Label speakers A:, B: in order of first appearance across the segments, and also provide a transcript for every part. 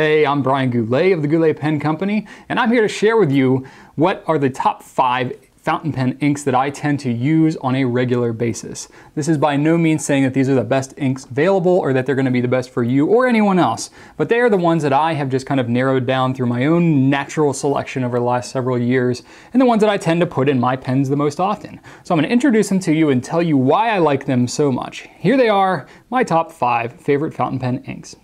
A: Hey, I'm Brian Goulet of the Goulet Pen Company, and I'm here to share with you what are the top five fountain pen inks that I tend to use on a regular basis. This is by no means saying that these are the best inks available or that they're going to be the best for you or anyone else, but they are the ones that I have just kind of narrowed down through my own natural selection over the last several years and the ones that I tend to put in my pens the most often. So I'm going to introduce them to you and tell you why I like them so much. Here they are, my top five favorite fountain pen inks.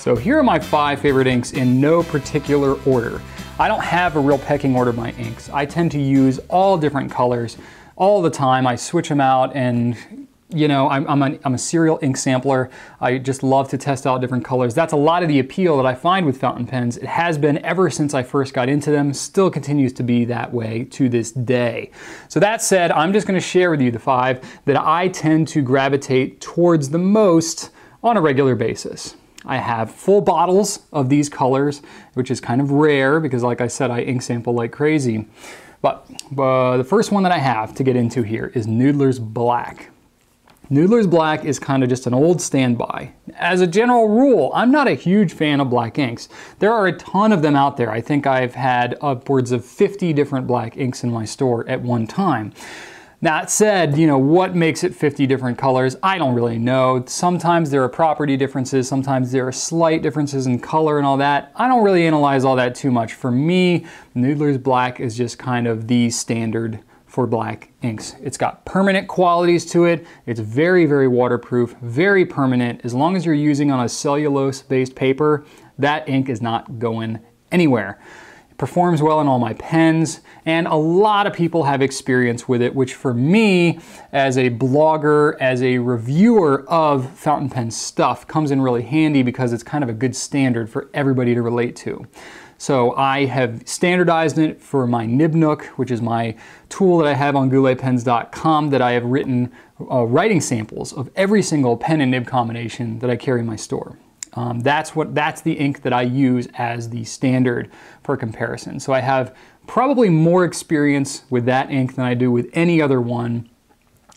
A: So here are my five favorite inks in no particular order. I don't have a real pecking order of my inks. I tend to use all different colors all the time. I switch them out and you know, I'm, I'm, a, I'm a serial ink sampler. I just love to test out different colors. That's a lot of the appeal that I find with fountain pens. It has been ever since I first got into them, still continues to be that way to this day. So that said, I'm just gonna share with you the five that I tend to gravitate towards the most on a regular basis. I have full bottles of these colors, which is kind of rare because like I said, I ink sample like crazy. But uh, the first one that I have to get into here is Noodler's Black. Noodler's Black is kind of just an old standby. As a general rule, I'm not a huge fan of black inks. There are a ton of them out there. I think I've had upwards of 50 different black inks in my store at one time. That said, you know, what makes it 50 different colors? I don't really know. Sometimes there are property differences, sometimes there are slight differences in color and all that. I don't really analyze all that too much. For me, Noodler's Black is just kind of the standard for black inks. It's got permanent qualities to it. It's very, very waterproof, very permanent. As long as you're using on a cellulose-based paper, that ink is not going anywhere performs well in all my pens, and a lot of people have experience with it, which for me, as a blogger, as a reviewer of fountain pen stuff, comes in really handy because it's kind of a good standard for everybody to relate to. So I have standardized it for my Nibnook, which is my tool that I have on gouletpens.com that I have written uh, writing samples of every single pen and nib combination that I carry in my store. Um, that's, what, that's the ink that I use as the standard for comparison. So I have probably more experience with that ink than I do with any other one.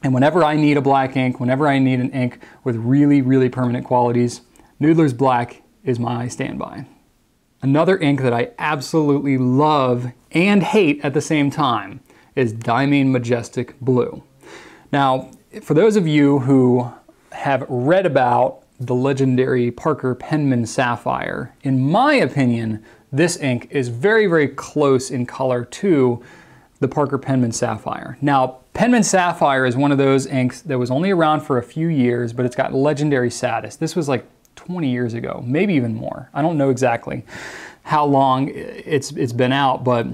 A: And whenever I need a black ink, whenever I need an ink with really, really permanent qualities, Noodler's Black is my standby. Another ink that I absolutely love and hate at the same time is Diamine Majestic Blue. Now, for those of you who have read about the legendary Parker Penman Sapphire. In my opinion, this ink is very, very close in color to the Parker Penman Sapphire. Now, Penman Sapphire is one of those inks that was only around for a few years, but it's got legendary status. This was like 20 years ago, maybe even more. I don't know exactly how long it's, it's been out, but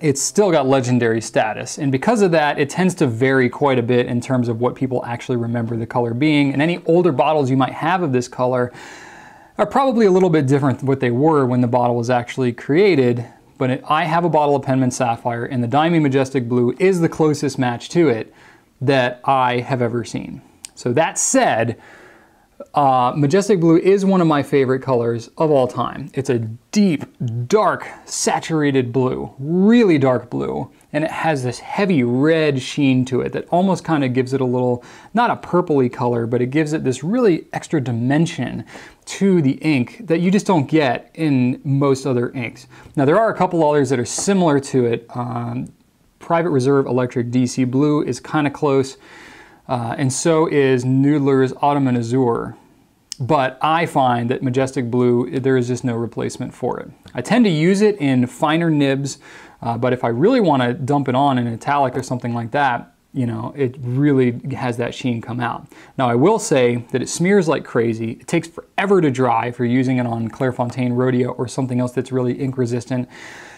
A: it's still got legendary status. And because of that, it tends to vary quite a bit in terms of what people actually remember the color being. And any older bottles you might have of this color are probably a little bit different than what they were when the bottle was actually created. But it, I have a bottle of Penman Sapphire and the Diamine Majestic Blue is the closest match to it that I have ever seen. So that said, uh, Majestic Blue is one of my favorite colors of all time. It's a deep, dark, saturated blue, really dark blue, and it has this heavy red sheen to it that almost kind of gives it a little, not a purpley color, but it gives it this really extra dimension to the ink that you just don't get in most other inks. Now there are a couple others that are similar to it. Um, Private Reserve Electric DC Blue is kind of close. Uh, and so is Noodler's Ottoman Azure. But I find that Majestic Blue, there is just no replacement for it. I tend to use it in finer nibs, uh, but if I really want to dump it on in italic or something like that, you know, it really has that sheen come out. Now I will say that it smears like crazy. It takes forever to dry if you're using it on Clairefontaine Rhodia or something else that's really ink resistant.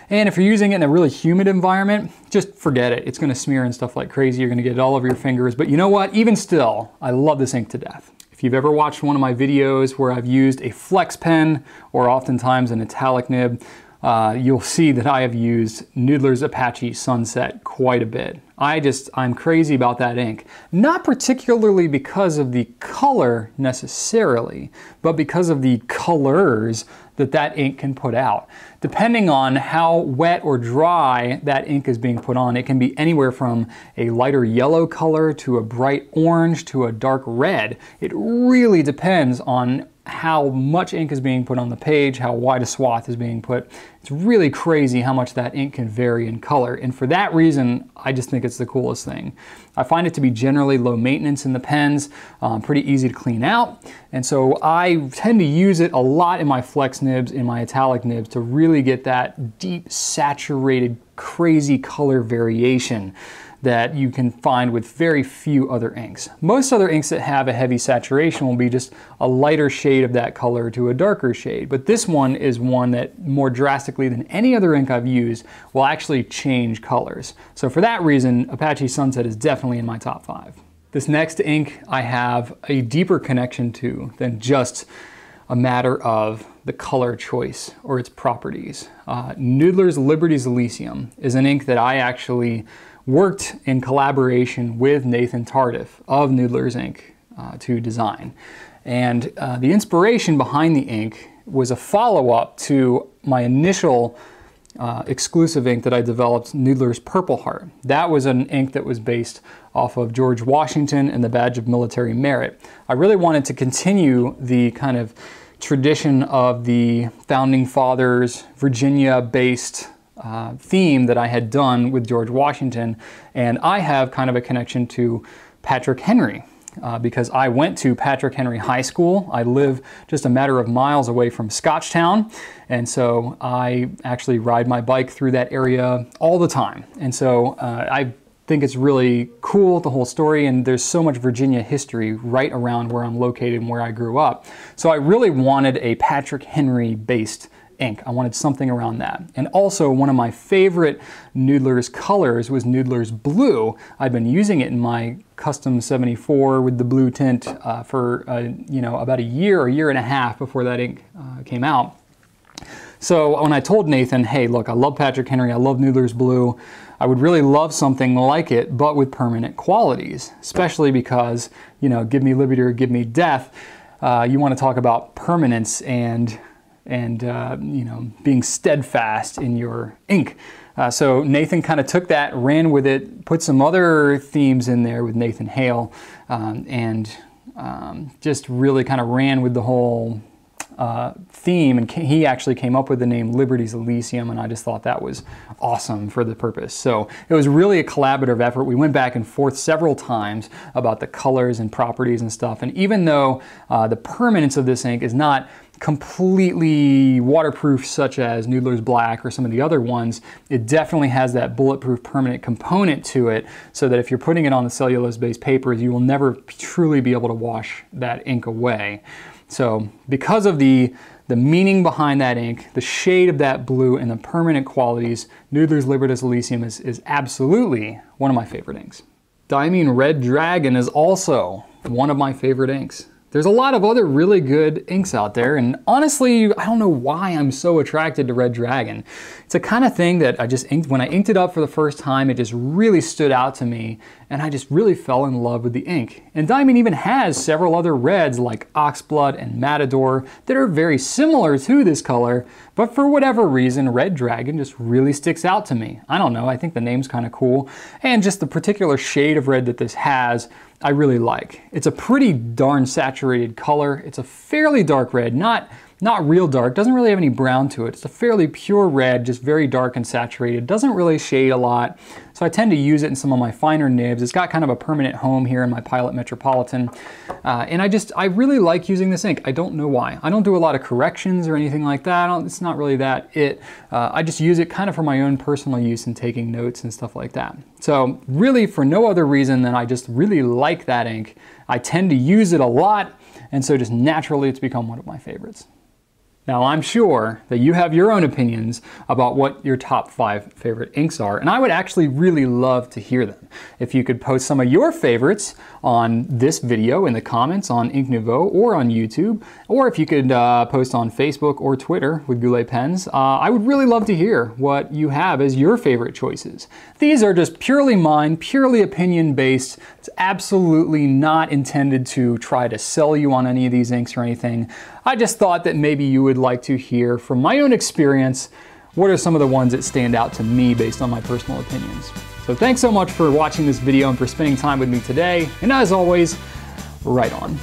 A: And if you're using it in a really humid environment, just forget it. It's gonna smear and stuff like crazy. You're gonna get it all over your fingers. But you know what? Even still, I love this ink to death. If you've ever watched one of my videos where I've used a flex pen or oftentimes an italic nib, uh, you'll see that I have used Noodler's Apache Sunset quite a bit. I just, I'm crazy about that ink. Not particularly because of the color necessarily, but because of the colors that that ink can put out. Depending on how wet or dry that ink is being put on, it can be anywhere from a lighter yellow color to a bright orange to a dark red. It really depends on how much ink is being put on the page, how wide a swath is being put. It's really crazy how much that ink can vary in color. And for that reason, I just think it's the coolest thing. I find it to be generally low maintenance in the pens, um, pretty easy to clean out. And so I tend to use it a lot in my flex nibs, in my italic nibs to really get that deep saturated, crazy color variation that you can find with very few other inks. Most other inks that have a heavy saturation will be just a lighter shade of that color to a darker shade, but this one is one that more drastically than any other ink I've used will actually change colors. So for that reason, Apache Sunset is definitely in my top five. This next ink I have a deeper connection to than just a matter of the color choice or its properties. Uh, Noodler's Liberty's Elysium is an ink that I actually worked in collaboration with Nathan Tardif of Noodler's Inc. uh, to design. And uh, the inspiration behind the ink was a follow-up to my initial uh, exclusive ink that I developed, Noodler's Purple Heart. That was an ink that was based off of George Washington and the Badge of Military Merit. I really wanted to continue the kind of tradition of the Founding Fathers, Virginia-based uh, theme that I had done with George Washington. And I have kind of a connection to Patrick Henry. Uh, because I went to Patrick Henry High School. I live just a matter of miles away from Scotchtown, and so I actually ride my bike through that area all the time. And so uh, I think it's really cool, the whole story, and there's so much Virginia history right around where I'm located and where I grew up. So I really wanted a Patrick Henry based ink. I wanted something around that. And also one of my favorite Noodler's colors was Noodler's blue. I'd been using it in my custom 74 with the blue tint uh, for uh, you know about a year or a year and a half before that ink uh, came out. So when I told Nathan, hey, look, I love Patrick Henry, I love Noodler's Blue, I would really love something like it, but with permanent qualities, especially because, you know, give me liberty or give me death. Uh, you want to talk about permanence and and uh, you know being steadfast in your ink. Uh, so Nathan kind of took that, ran with it, put some other themes in there with Nathan Hale, um, and um, just really kind of ran with the whole uh, theme. And he actually came up with the name Liberty's Elysium, and I just thought that was awesome for the purpose. So it was really a collaborative effort. We went back and forth several times about the colors and properties and stuff. And even though uh, the permanence of this ink is not completely waterproof such as Noodler's Black or some of the other ones, it definitely has that bulletproof permanent component to it so that if you're putting it on the cellulose-based papers, you will never truly be able to wash that ink away. So because of the, the meaning behind that ink, the shade of that blue, and the permanent qualities, Noodler's Liberty's Elysium is, is absolutely one of my favorite inks. Diamine Red Dragon is also one of my favorite inks. There's a lot of other really good inks out there, and honestly, I don't know why I'm so attracted to Red Dragon. It's a kind of thing that I just inked, when I inked it up for the first time, it just really stood out to me, and I just really fell in love with the ink. And Diamine even has several other reds like Oxblood and Matador that are very similar to this color, but for whatever reason, Red Dragon just really sticks out to me. I don't know, I think the name's kind of cool, and just the particular shade of red that this has I really like. It's a pretty darn saturated color. It's a fairly dark red, not not real dark, doesn't really have any brown to it. It's a fairly pure red, just very dark and saturated. Doesn't really shade a lot, so I tend to use it in some of my finer nibs. It's got kind of a permanent home here in my Pilot Metropolitan, uh, and I just, I really like using this ink. I don't know why. I don't do a lot of corrections or anything like that. it's not really that it. Uh, I just use it kind of for my own personal use and taking notes and stuff like that. So really for no other reason than I just really like that ink. I tend to use it a lot, and so just naturally it's become one of my favorites. Now, I'm sure that you have your own opinions about what your top five favorite inks are, and I would actually really love to hear them. If you could post some of your favorites on this video in the comments on Ink Nouveau or on YouTube, or if you could uh, post on Facebook or Twitter with Goulet Pens, uh, I would really love to hear what you have as your favorite choices. These are just purely mine, purely opinion based. It's absolutely not intended to try to sell you on any of these inks or anything. I just thought that maybe you would like to hear from my own experience what are some of the ones that stand out to me based on my personal opinions. So thanks so much for watching this video and for spending time with me today. And as always, write on.